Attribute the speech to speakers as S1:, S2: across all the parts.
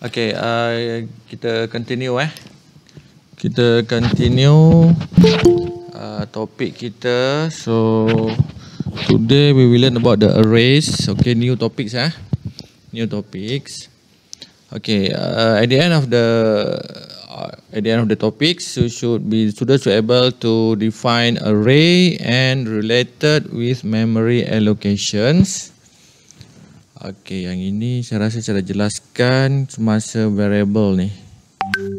S1: Okay, uh, kita continue eh. Kita continue uh, topik kita. So today we will learn about the arrays. Okay, new topics eh. New topics. Okay, uh, at the end of the uh, at the end of the topics, you should be students should able to define array and related with memory allocations. Okey, yang ini saya rasa saya dah jelaskan semasa variable ni.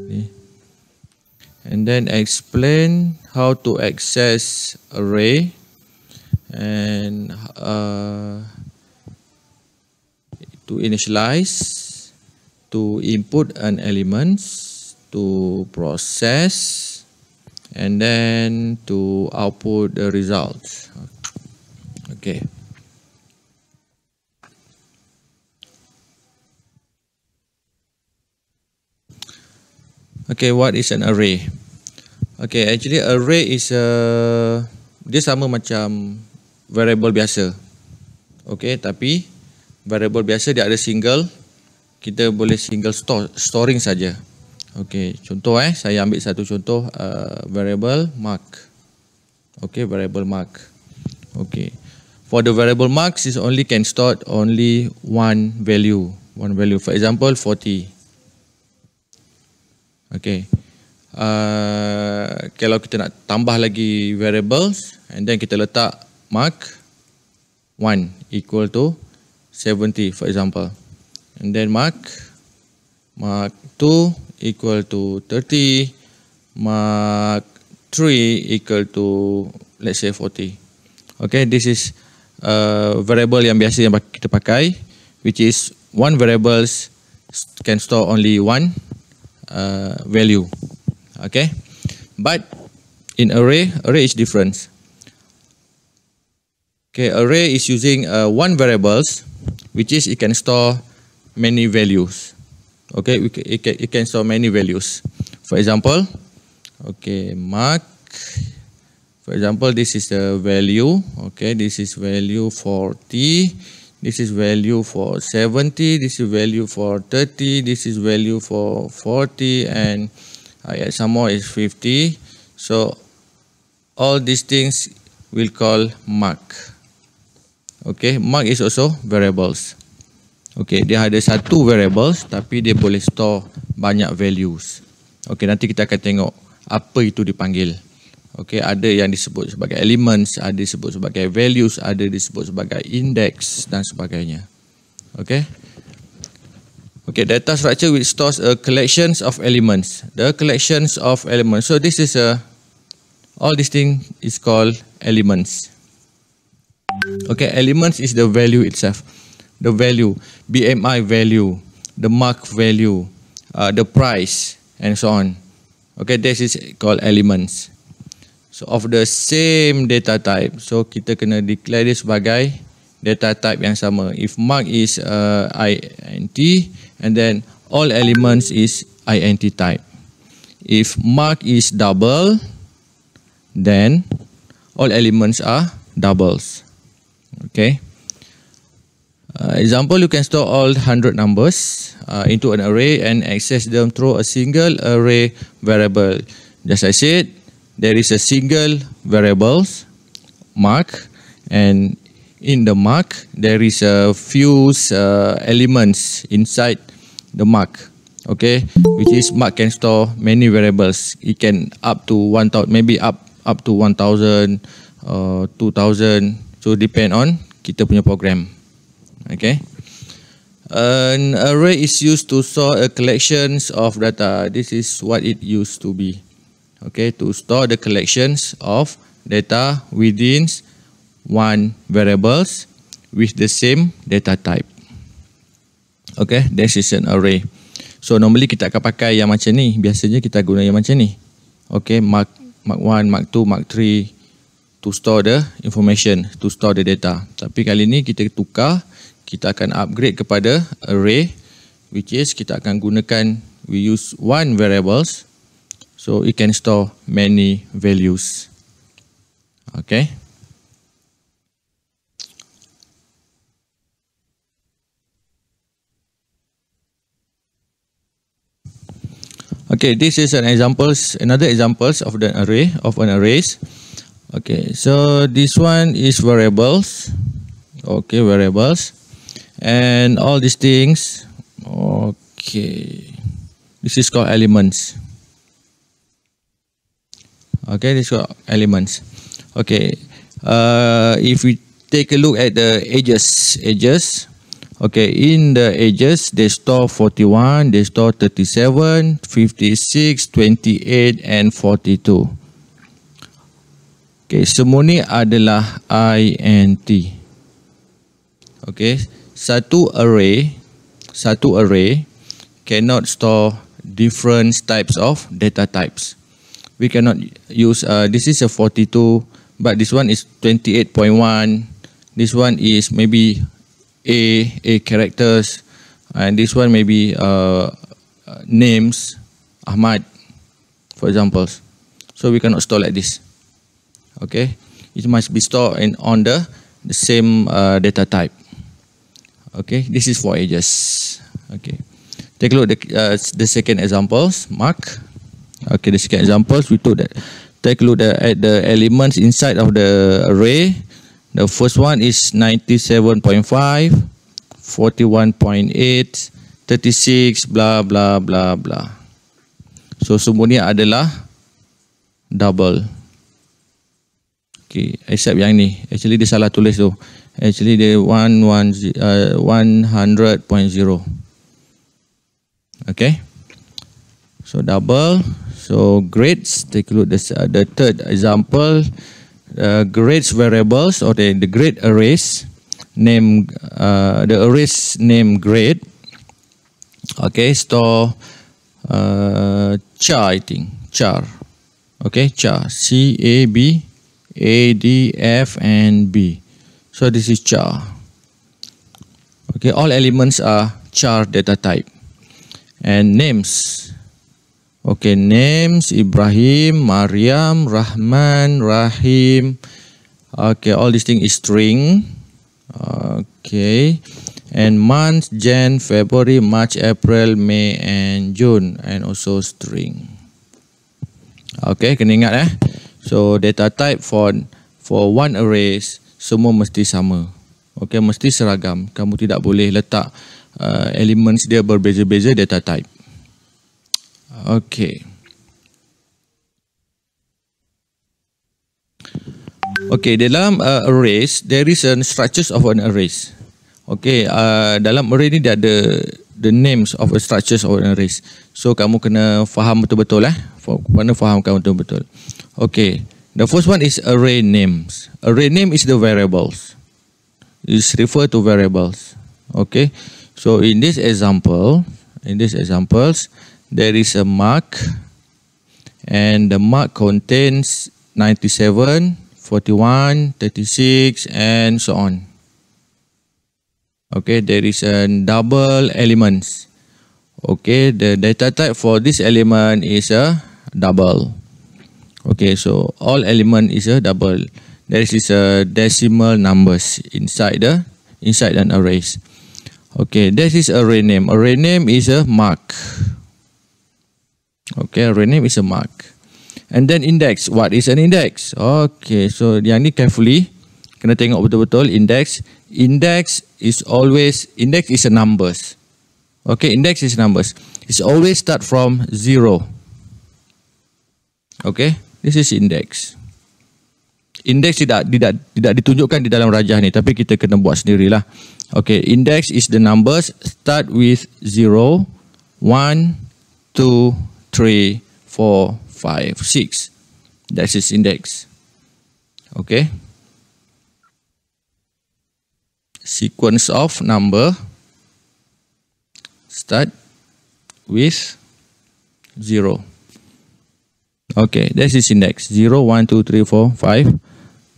S1: ni. And then explain how to access array and uh, to initialize, to input an elements, to process, and then to output the results. Okay. Okay, what is an array? Okay, actually array is a dia sama macam variable biasa. Okay, tapi variable biasa dia ada single. Kita boleh single store, storing saja. Okay, contoh eh, saya ambil satu contoh uh, variable mark. Okay, variable mark. Okay, for the variable marks is only can store only one value, one value. For example, 40. Okay. Uh, kalau kita nak tambah lagi variables and then kita letak mark 1 equal to 70 for example. And then mark mark 2 equal to 30 mark 3 equal to let's say 40. Okay, this is a variable yang biasa yang kita pakai which is one variables can store only one uh, value. Okay, but in array, array is different. Okay, array is using uh, one variables, which is it can store many values. Okay, it can, it can store many values. For example, okay, mark. For example, this is the value. Okay, this is value for t. This is value for 70, this is value for 30, this is value for 40 and uh, yeah, some more is 50. So all these things will call mark. Okay, mark is also variables. Okay, dia ada satu variables tapi dia boleh store banyak values. Okay, nanti kita akan tengok apa itu dipanggil. Okay, ada yang disebut sebagai elements, ada disebut sebagai values, ada disebut sebagai index dan sebagainya. Okay. Okay, data structure which stores a collections of elements. The collections of elements. So this is a all this thing is called elements. Okay, elements is the value itself. The value, BMI value, the mark value, uh, the price, and so on. Okay, this is called elements. So of the same data type, so kita kena declare dia sebagai data type yang sama. If mark is uh, int and then all elements is int type. If mark is double, then all elements are doubles. Okay. Uh, example, you can store all 100 numbers uh, into an array and access them through a single array variable. Just I said, there is a single variables mark and in the mark there is a few uh, elements inside the mark okay? Which is mark can store many variables. It can up to 1000 maybe up up to 1000 uh, 2000 so depend on kita punya program okay? An array is used to store a collections of data. This is what it used to be okay, to store the collections of data within one variables with the same data type. Okay, this is an array. So normally kita akan pakai yang macam ni. Biasanya kita guna yang macam ni. Okay, mark mark 1, mark 2, mark 3 to store the information, to store the data. Tapi kali ni kita tukar, kita akan upgrade kepada array which is kita akan gunakan we use one variables So it can store many values. Okay. Okay, this is an examples, another examples of the array of an arrays. Okay, so this one is variables. Okay, variables, and all these things. Okay, this is called elements. Okay, this is called elements. Okay, uh, if we take a look at the edges, edges. Okay, in the edges, they store 41, they store 37, 56, 28 and 42. Okay, semua ni adalah int. Okay, satu array, satu array cannot store different types of data types. We cannot use, uh, this is a 42, but this one is 28.1. This one is maybe A, A characters, and this one maybe uh, names, Ahmad, for example. So we cannot store like this. Okay, it must be stored in on the the same uh, data type. Okay, this is for ages. Okay, take a look at the, uh, the second examples. Mark. Okay, the second examples we took that. Take a look at the elements inside of the array. The first one is 97.5, 41.8, 36, blah blah blah blah. So semua ni adalah double. Okay, except yang ni. Actually dia salah tulis tu. Actually dia 100.0. Uh, okay. So double. So grades. Take a look. At uh, the third example uh, grades variables or the, the grade arrays name uh, the arrays name grade. Okay store uh, char I think char. Okay char. C A B A D F and B. So this is char. Okay all elements are char data type. And names Okay, names Ibrahim, Maryam, Rahman, Rahim. Okay, all these things is string. Okay, and months Jan, February, March, April, May, and June, and also string. Okay, kena ingat eh. So data type for for one array semua mesti sama. Okay, mesti seragam. Kamu tidak boleh letak uh, elements dia berbeza-beza data type. Okay. Okay, dalam uh, arrays, there is a structures of an arrays. Okay, uh, dalam array ni dia ada the names of a structures of an arrays. So, kamu kena faham betul-betul lah. Kena fahamkan betul-betul. Okay, the first one is array names. Array name is the variables. Is refer to variables. Okay, so in this example, in this examples, there is a mark and the mark contains 97, 41, 36 and so on. Okay, there is a double elements. Okay, the data type for this element is a double. Okay, so all element is a double. There is a decimal numbers inside the inside an array. Okay, this is array name. Array name is a mark. Okay, rename is a mark. And then index. What is an index? Okay, so yang ni carefully. Kena tengok betul-betul index. Index is always, index is a numbers. Okay, index is numbers. It's always start from zero. Okay, this is index. Index tidak tidak tidak ditunjukkan di dalam rajah ni, tapi kita kena buat sendirilah. Okay, index is the numbers start with zero, one, two, three, four, five, six. That's its index. Okay. Sequence of number start with zero. Okay, that's its index. Zero, one, two, three, four, five,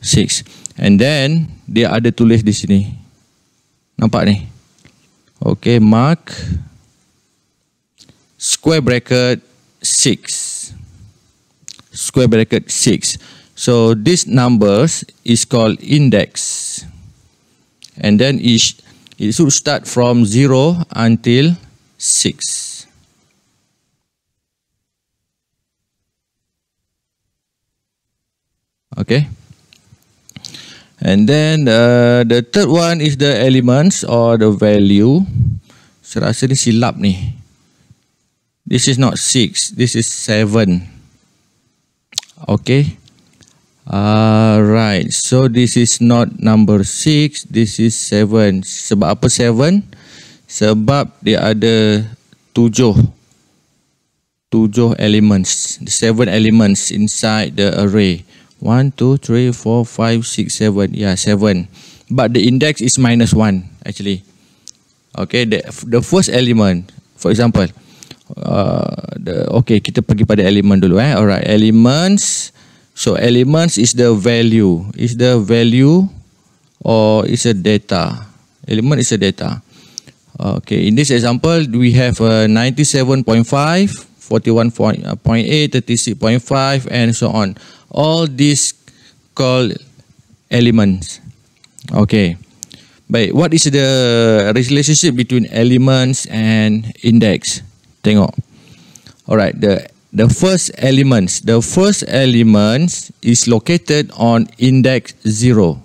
S1: six. And then dia ada tulis di sini. Nampak ni? Okay, mark square bracket 6 square bracket 6 so this numbers is called index. And then it, it should start from 0 until 6 Okay, and then uh, the third one is the elements or the value. Saya rasa ni silap ni. This is not 6, this is 7. Okay. Alright, so this is not number 6, this is 7. Sebab apa 7? Sebab dia ada 7. 7 elements, 7 elements inside the array. 1, 2, 3, 4, 5, 6, 7. Yeah, 7. But the index is minus 1 actually. Okay, the, the first element, for example, uh, the, okay, kita pergi pada element dulu. Eh. Alright, elements. So, elements is the value. Is the value or is a data. Element is a data. Okay, in this example, we have a 97.5, 41.8, 36.5 and so on all these called elements. Okay. Baik, what is the relationship between elements and index? Tengok. Alright, the the first elements, the first elements is located on index 0.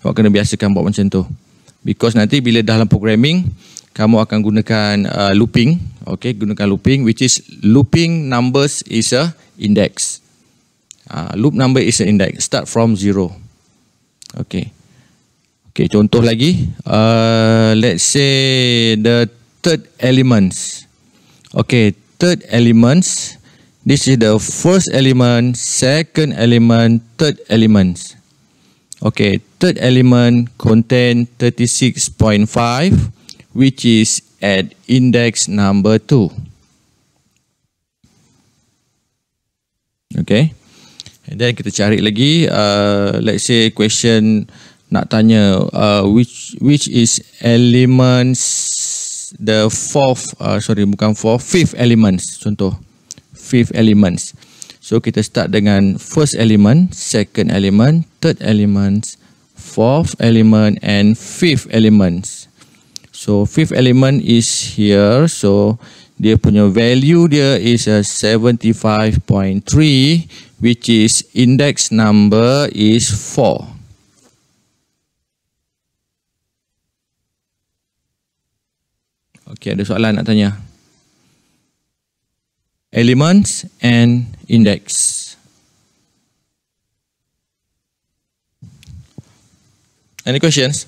S1: Kau kena biasakan buat macam tu. Because nanti bila dalam programming, kamu akan gunakan uh, looping, okay, gunakan looping which is looping numbers is a index. Uh, loop number is an index. Start from zero. Okay. Okay, contoh lagi. Uh, let's say the third elements. Okay, third elements. This is the first element, second element, third elements. Okay, third element contain 36.5 which is at index number 2. Okay. And then kita cari lagi uh, let's say question nak tanya uh, which which is elements the fourth uh, sorry bukan fourth fifth elements contoh fifth elements. So kita start dengan first element, second element, third element, fourth element and fifth elements. So fifth element is here. So dia punya value dia is a 75.3 which is index number is 4 Okay, ada soalan nak tanya elements and index any questions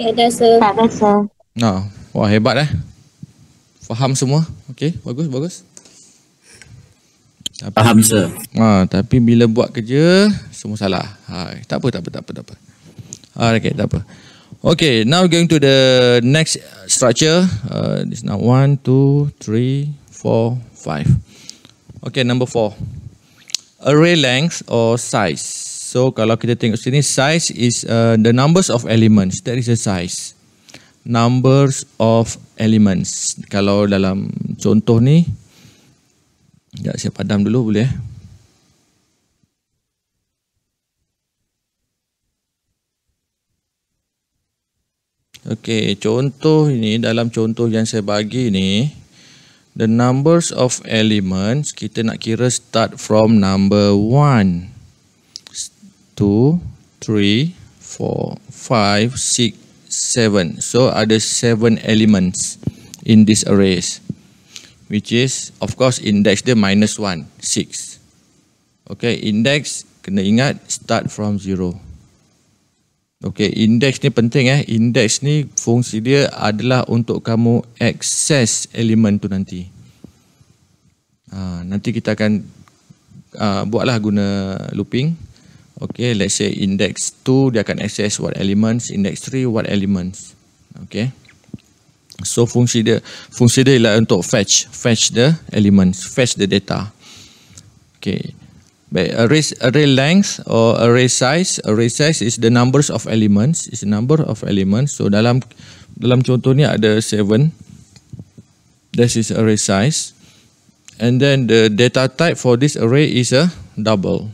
S2: Ya, ada sir. Tak ada sir.
S1: No. Wah hebat eh. Faham semua? Okey, bagus bagus.
S3: Tapi, Faham sir.
S1: Ha, tapi bila buat kerja semua salah. Ha, tak apa tak apa tak apa tak apa. Ha, okay, tak apa. Okay, now going to the next structure. Uh, this now one, two, three, four, five. Okay, number four. Array length or size. So kalau kita tengok sini, size is uh, the numbers of elements. That is a size numbers of elements. Kalau dalam contoh ni, ya saya padam dulu boleh eh? Okey, contoh ini dalam contoh yang saya bagi ni the numbers of elements kita nak kira start from number 1 2 3 4 5 6 7. So ada 7 elements in this array which is of course index dia minus 1 6. Okey, index kena ingat start from 0. Okey, index ni penting eh. Index ni fungsi dia adalah untuk kamu access elemen tu nanti. Ha, nanti kita akan uh, buatlah guna looping. Okey, let's say index 2 dia akan access what elements, index 3 what elements. Okey. So fungsi dia fungsi dia ialah untuk fetch, fetch the elements, fetch the data. Okey, Array array length or array size, array size is the numbers of elements, is the number of elements. So dalam dalam contoh ni ada 7. This is array size. And then the data type for this array is a double.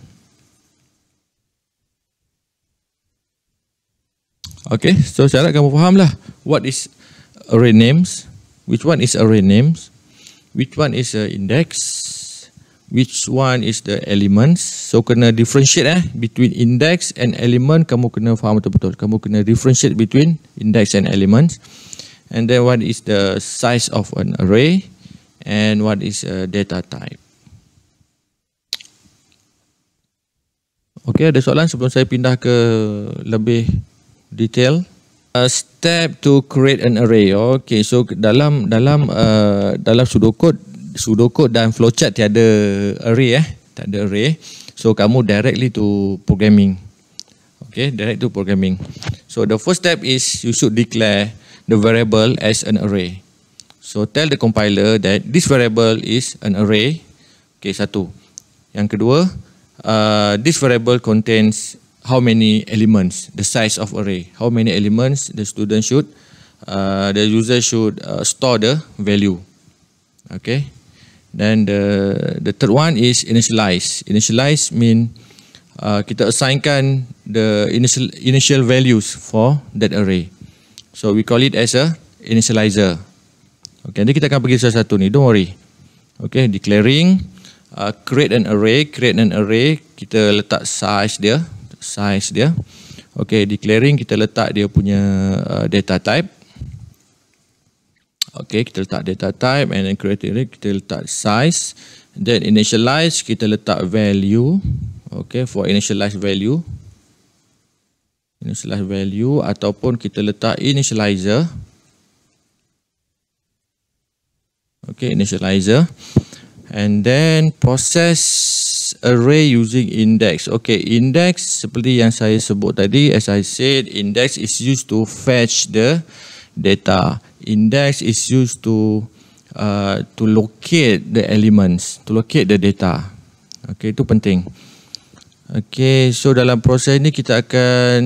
S1: Okay, so saya harap kamu faham lah what is array names, which one is array names, which one is a index, which one is the elements. So kena differentiate eh between index and element. Kamu kena faham betul-betul. Kamu kena differentiate between index and elements. And then what is the size of an array and what is a data type. Okay, ada soalan sebelum saya pindah ke lebih detail. A step to create an array. Okay, so dalam dalam uh, dalam pseudocode pseudocode dan flowchart tiada array eh? Tak ada array. So kamu directly to programming. Okay direct to programming. So the first step is you should declare the variable as an array. So tell the compiler that this variable is an array. Okay satu. Yang kedua uh, this variable contains how many elements? The size of array. How many elements the student should uh, the user should uh, store the value? Okay Then the the third one is initialize. Initialize mean uh, kita assignkan the initial initial values for that array. So we call it as a initializer. Okay, nanti kita akan pergi satu-satu ni. Don't worry. Okay, declaring uh, create an array, create an array, kita letak size dia, size dia. Okay, declaring kita letak dia punya uh, data type. Okay, kita letak data type and then criteria kita letak size. Then initialize kita letak value. Okay, for initialize value. Initialize value ataupun kita letak initializer. Okay, initializer. And then process array using index. Okay, index seperti yang saya sebut tadi. As I said, index is used to fetch the data index is used to uh, to locate the elements, to locate the data. Okay, itu penting. Okay, so dalam proses ini kita akan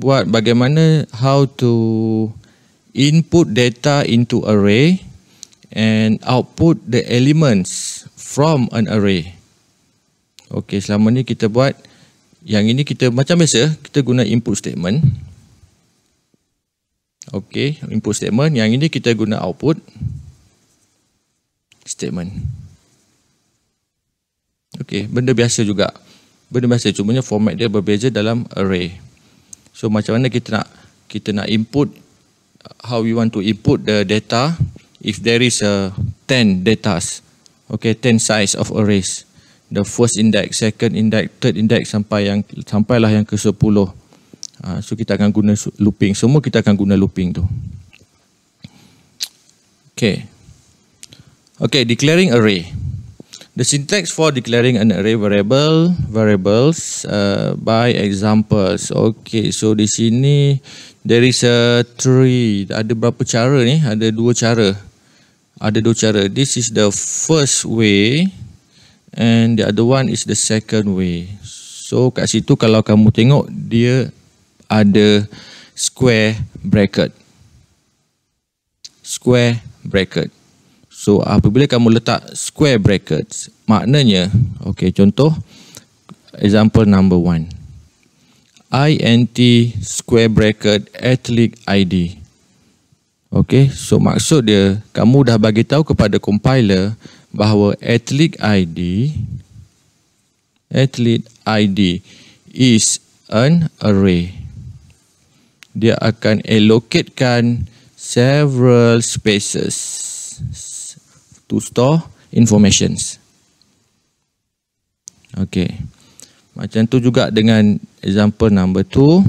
S1: buat bagaimana how to input data into array and output the elements from an array. Okay, selama ni kita buat yang ini kita macam biasa kita guna input statement. Okey, input statement. Yang ini kita guna output statement. Okey, benda biasa juga. Benda biasa cumanya format dia berbeza dalam array. So macam mana kita nak kita nak input how we want to input the data if there is a 10 datas. Okay, 10 size of arrays. The first index, second index, third index sampai yang sampailah yang ke-10. Ha, so kita akan guna looping. Semua kita akan guna looping tu. Okay. Okay, declaring array. The syntax for declaring an array variable variables uh, by examples. Okay, so di sini there is a three. Ada berapa cara ni? Ada dua cara. Ada dua cara. This is the first way and the other one is the second way. So kat situ kalau kamu tengok dia ada square bracket. Square bracket. So apabila kamu letak square brackets, maknanya, okay, contoh, example number one. int square bracket athlete id. Okay, so maksud dia, kamu dah bagi tahu kepada compiler bahawa athlete id, athlete id is an array dia akan allocatekan several spaces to store informations. Okay. Macam tu juga dengan example number two.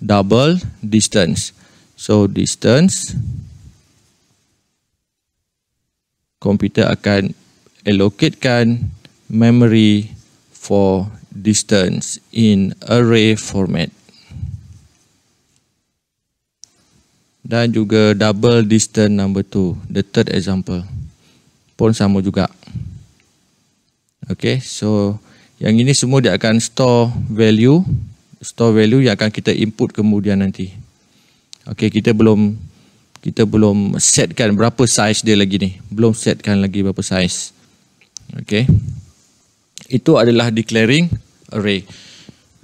S1: Double distance. So distance. Komputer akan allocatekan memory for distance in array format. Dan juga double distance number two, the third example pun sama juga. Okay, so yang ini semua dia akan store value, store value yang akan kita input kemudian nanti. Okay, kita belum kita belum setkan berapa size dia lagi ni, belum setkan lagi berapa size. Okay, itu adalah declaring array.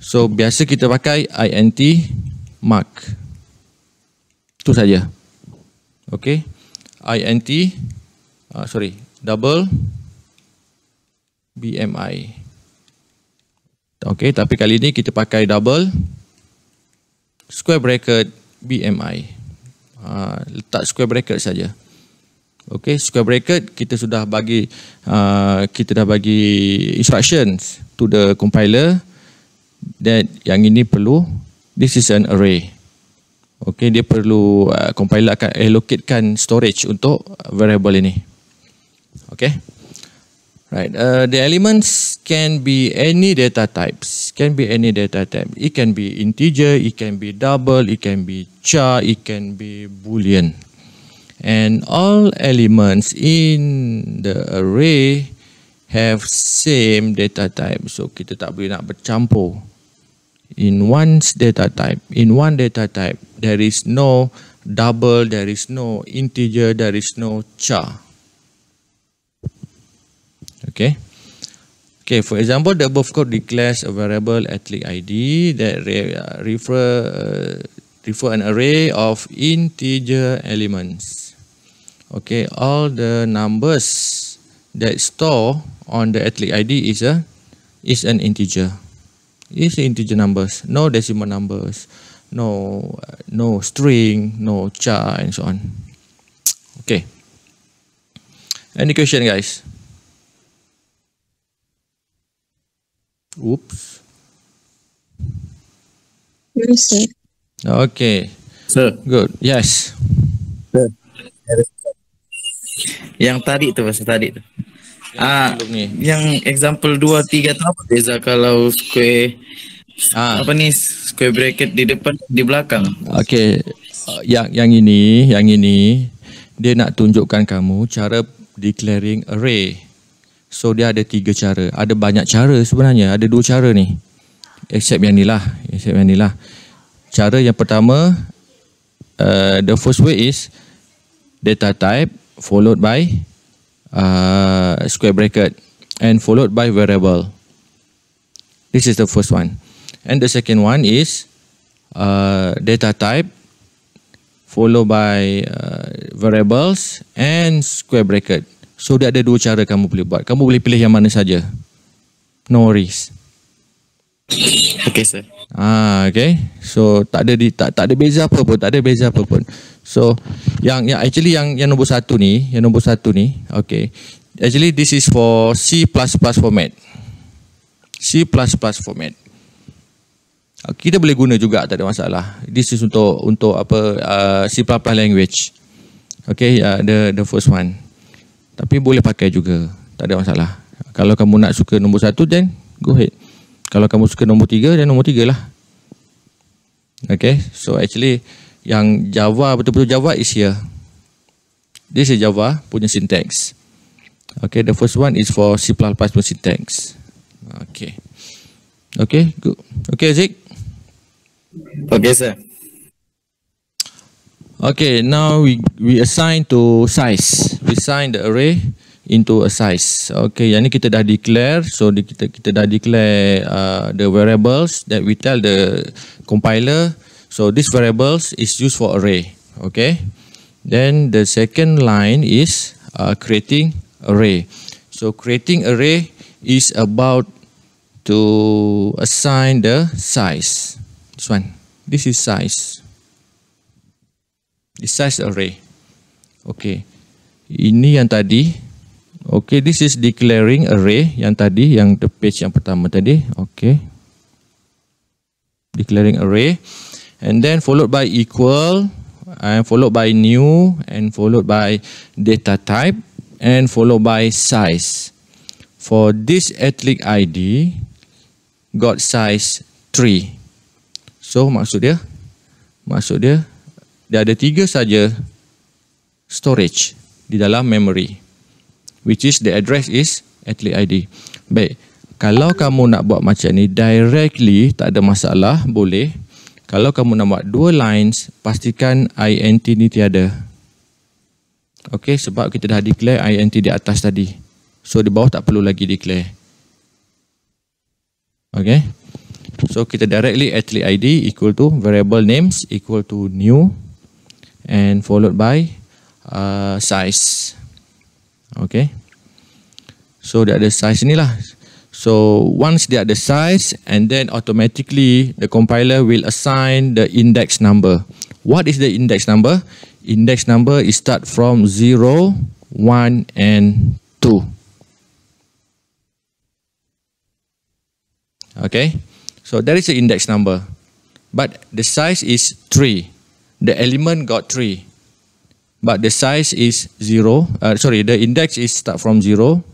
S1: So biasa kita pakai int mark itu saja. Okey. int uh, sorry, double BMI. Okay, tapi kali ini kita pakai double square bracket BMI. Uh, letak square bracket saja. Okay, square bracket kita sudah bagi uh, kita dah bagi instructions to the compiler that yang ini perlu this is an array. Okay, dia perlu uh, compiler akan allocatekan storage untuk variable ini. Okay. Right. Uh, the elements can be any data types. Can be any data type. It can be integer. It can be double. It can be char. It can be boolean. And all elements in the array have same data type. So kita tak boleh nak bercampur. In one data type, in one data type, there is no double, there is no integer, there is no char. Okay. Okay, for example, the above code declares a variable athlete ID that re uh, refer uh, refer an array of integer elements. Okay, all the numbers that store on the athlete ID is a is an integer. Is integer numbers, no decimal numbers, no uh, no string, no char, and so on. Okay. Any question, guys? Oops.
S2: Yes, sir.
S1: Okay.
S3: Sir.
S1: Good. Yes.
S3: Sir. Yang tadi tu pasal tadi tu. Ah,
S1: ni.
S3: yang example 2 3 tu apa beza kalau square
S1: Ah.
S3: apa ni square bracket di depan di belakang.
S1: Okay. Uh, yang yang ini, yang ini dia nak tunjukkan kamu cara declaring array. So dia ada tiga cara. Ada banyak cara sebenarnya. Ada dua cara ni. Except yang ni lah. Except yang ni lah. Cara yang pertama, uh, the first way is data type followed by uh, square bracket and followed by variable. This is the first one. And the second one is uh, data type followed by uh, variables and square bracket. So dia ada dua cara kamu boleh buat. Kamu boleh pilih yang mana saja. No worries.
S3: Okay sir.
S1: Ah, okay. So tak ada di, tak tak ada beza apa pun, tak ada beza apa pun. So yang yang actually yang yang nombor satu ni, yang nombor satu ni, okay. Actually this is for C++ format. C++ format. Ah, Kita boleh guna juga tak ada masalah. This is untuk untuk apa uh, C++ language. Okay, uh, the the first one. Tapi boleh pakai juga. Tak ada masalah. Kalau kamu nak suka nombor satu, then go ahead. Kalau kamu suka nombor tiga, then nombor tiga lah. Okay, so actually yang Java, betul-betul Java is here. This is Java punya syntax. Okay, the first one is for C++ punya syntax. Okay. Okay, good. Okay, Zik.
S3: Okay sir.
S1: Okay, now we we assign to size. We assign the array into a size. Okay, yang ni kita dah declare. So di, kita kita dah declare uh, the variables that we tell the compiler. So this variables is used for array. Okay. Then the second line is uh, creating array. So creating array is about to assign the size. This one. This is size. This size array. Okay. Ini yang tadi. Okay, this is declaring array yang tadi, yang the page yang pertama tadi. Okay. Declaring array. And then followed by equal, and followed by new, and followed by data type, and followed by size. For this athlete ID, got size 3. So maksud dia, maksud dia, dia ada tiga saja storage di dalam memory which is the address is athlete ID. Baik, kalau kamu nak buat macam ni directly tak ada masalah, boleh. Kalau kamu nak buat dua lines, pastikan int ni tiada. Okay, sebab kita dah declare int di atas tadi. So di bawah tak perlu lagi declare. Okay. So kita directly athlete ID equal to variable names equal to new and followed by uh, size. Okay. So dia ada size ni lah. So once dia ada size and then automatically the compiler will assign the index number. What is the index number? Index number is start from 0, 1 and 2. Okay. So that is the index number. But the size is 3. The element got 3. But the size is 0. Uh, sorry, the index is start from 0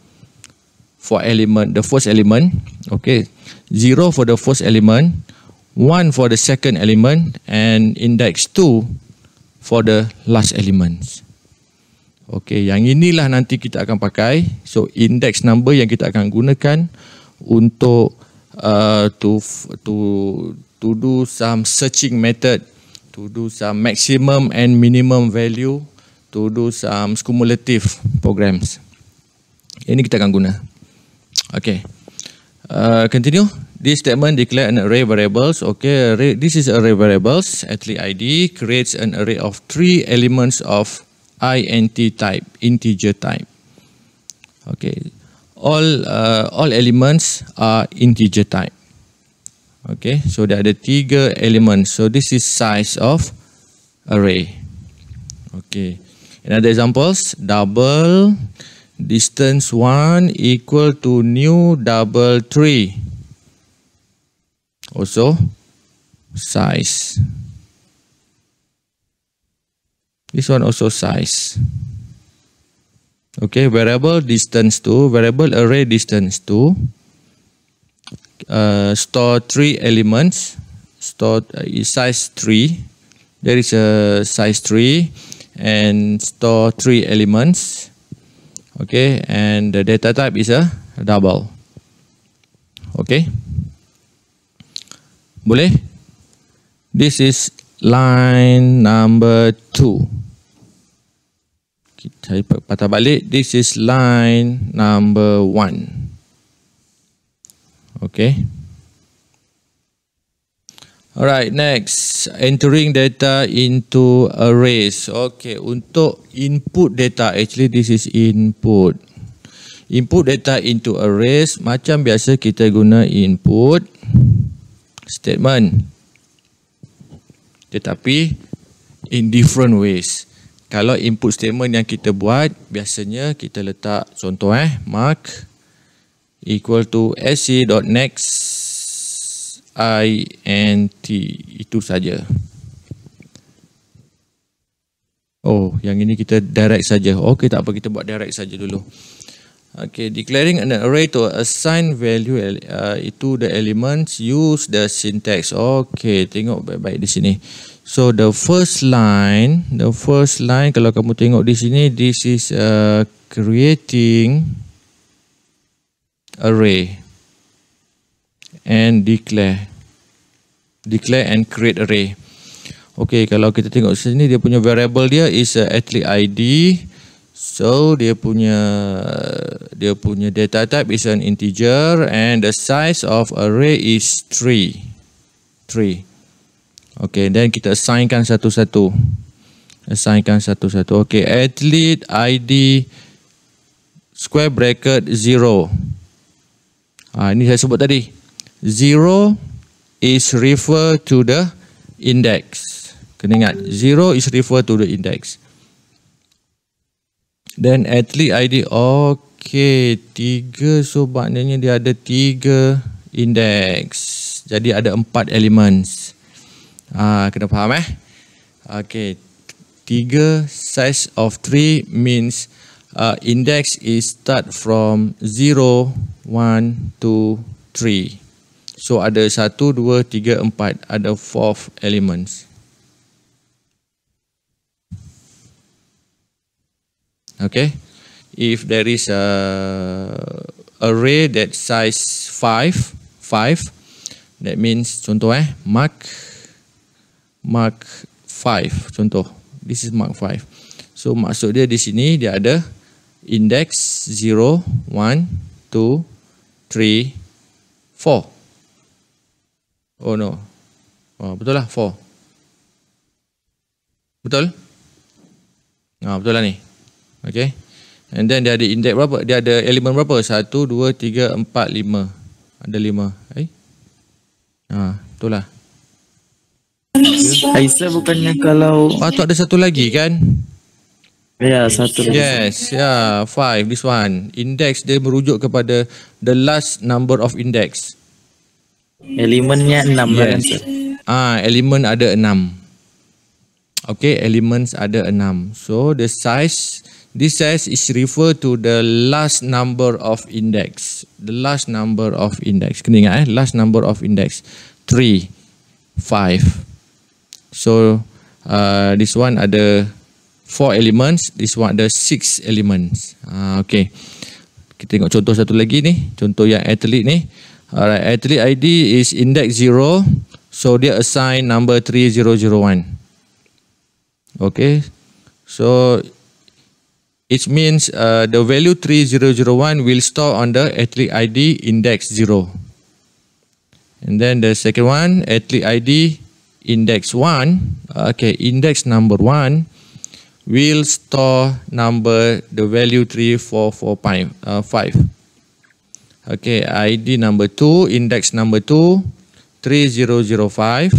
S1: for element, the first element. Okay. 0 for the first element. 1 for the second element. And index 2 for the last elements. Okay, yang inilah nanti kita akan pakai. So, index number yang kita akan gunakan untuk uh, to to to do some searching method, to do some maximum and minimum value, to do some cumulative programs. Ini kita akan guna. Okay. Uh, continue. This statement declare an array variables. Okay, array, this is array variables. Athlete ID creates an array of three elements of int type, integer type. Okay, all uh, all elements are integer type. Okay, so there are tiga elements. So this is size of array. Okay, another examples: double distance one equal to new double three. Also size. This one also size. Okay, variable distance to variable array distance to uh, store three elements. Store uh, size three. There is a size three and store three elements. Okay, and the data type is a double. Okay, boleh? This is line number two. Kita patah balik. This is line number one. Okay. Alright, next. Entering data into arrays. Okay, untuk input data, actually this is input. Input data into arrays, macam biasa kita guna input statement. Tetapi, in different ways. Kalau input statement yang kita buat, biasanya kita letak contoh eh, mark equal to sc.next int itu saja. Oh, yang ini kita direct saja. Okey, tak apa kita buat direct saja dulu. Okay, declaring an array to assign value uh, itu the elements use the syntax. Okay, tengok baik-baik di sini. So the first line, the first line kalau kamu tengok di sini, this is uh, creating array and declare, declare and create array. Okay, kalau kita tengok sini dia punya variable dia is a athlete ID. So dia punya dia punya data type is an integer and the size of array is 3. 3. Okay, then kita assignkan satu-satu. Assignkan satu-satu. Okay, athlete ID square bracket 0. Ha, ini saya sebut tadi. 0 is refer to the index. Kena ingat, 0 is refer to the index. Then athlete ID, okay, 3. So, maknanya dia ada 3 index. Jadi ada 4 elements. Ah, kena faham eh? Okay. Tiga size of three means uh, index is start from zero, one, two, three. So ada satu, dua, tiga, empat. Ada fourth elements. Okay. If there is a array that size five, five, that means contoh eh, mark Mark 5 contoh this is Mark 5 so maksud dia di sini dia ada index 0 1 2 3 4 oh no oh, betul lah 4 betul ah, betul lah ni okay And then dia ada index berapa? Dia ada elemen berapa? 1, 2, 3, 4, 5. Ada 5. Eh? Ha, itulah.
S3: Aisyah bukannya kalau
S1: Patut ada satu lagi kan?
S3: Ya satu lagi
S1: Yes, yeah, five. This one. Index dia merujuk kepada the last number of index.
S3: Elemennya enam lah kan sir
S1: Ah, elemen ada enam. Okay, elements ada enam. So the size, this size is refer to the last number of index. The last number of index. Kena ingat eh, last number of index. Three, five. So uh, this one ada four elements. This one ada six elements. Ah, okay. Kita tengok contoh satu lagi ni. Contoh yang athlete ni. Alright, athlete ID is index zero. So dia assign number 3001. Okay. So it means uh, the value 3001 will store on the athlete ID index 0. And then the second one, athlete ID index 1, okay, index number 1 will store number the value 3445 uh, 5. Okay, ID number 2, index number 2 3005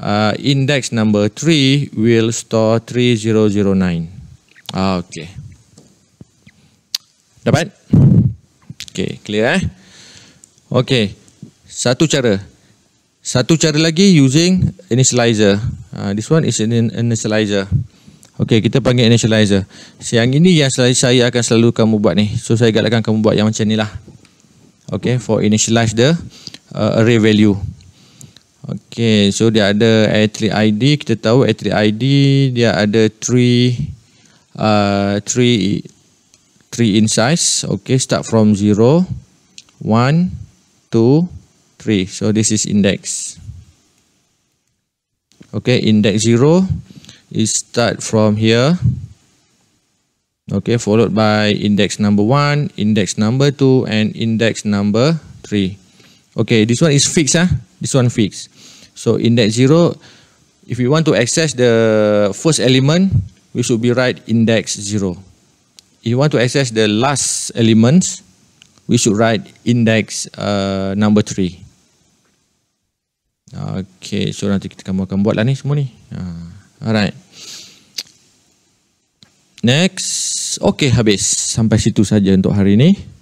S1: uh, index number 3 will store 3009. Ah, okay. Dapat? Okay, clear eh? Okay, satu cara. Satu cara lagi using initializer. Uh, this one is an initializer. Okay, kita panggil initializer. Yang ini yang saya akan selalu kamu buat ni. So, saya galakkan kamu buat yang macam ni lah. Okay, for initialize the uh, array value. Okay, so dia ada athlete ID. Kita tahu athlete ID dia ada three, uh, three, three in size. Okay, start from zero, one, two, three. So this is index. Okay, index zero is start from here. Okay, followed by index number one, index number two, and index number three. Okay, this one is fixed. Ah, this one fixed. So index 0, if we want to access the first element, we should be write index 0. If you want to access the last elements, we should write index uh, number 3. Okay, so nanti kita kamu akan buat lah ni semua ni. Uh, alright. Next. Okay, habis. Sampai situ saja untuk hari ini.